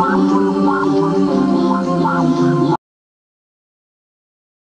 Thank